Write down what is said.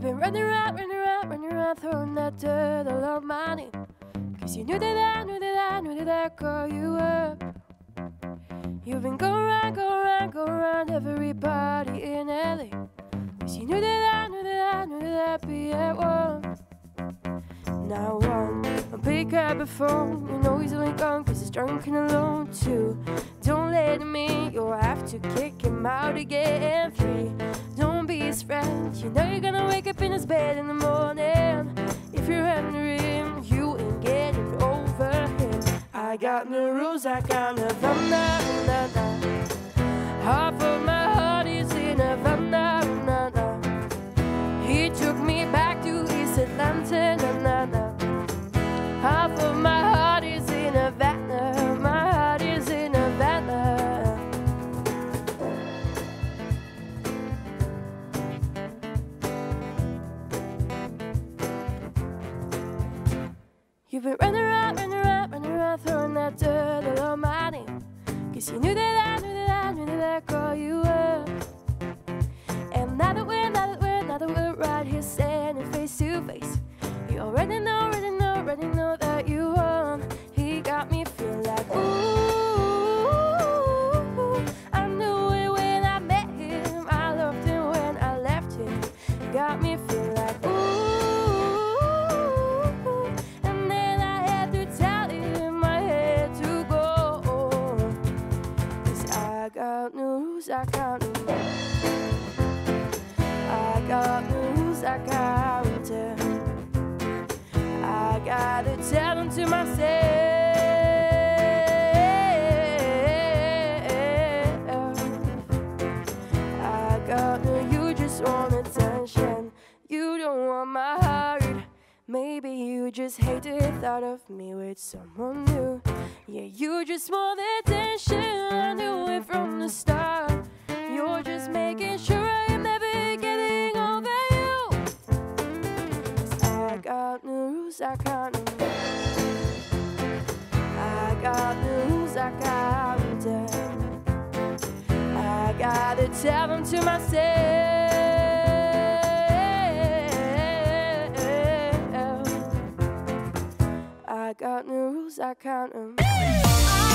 been running around, running around, running around, throwing that dirt all on my name. Cause you knew that I knew that I knew that I'd call you up. You've been going around, going around, going around everybody in LA. Cause you knew that I knew that I knew that I'd be at one. Now one, I'll pick up a phone. You know he's only gone cause he's drunk and alone too. Don't let him in, you'll have to kick him out again. Three, don't friend. You know you're gonna wake up in his bed in the morning. If you're under him, you ain't getting over him. I got no rules, I got no fun, na, na, na. Half of my heart is in Havana, na, na. He took me back to East Atlanta, You've been running around, running around, running around, throwing that dirt all on my name. Cause you knew that I knew that I knew that I'd call you up. And now that we're, now that we're, now that we're right here standing face to face, you already news, I got news. I got news, I can't tell. I gotta tell them to myself. I got no, you just want attention. You don't want my heart. Maybe you just hate the thought of me with someone new. Yeah, you just want attention. I knew it from the start. Got news, I news. I got news, I got tell. I gotta tell them to myself. I got news, I. MNM.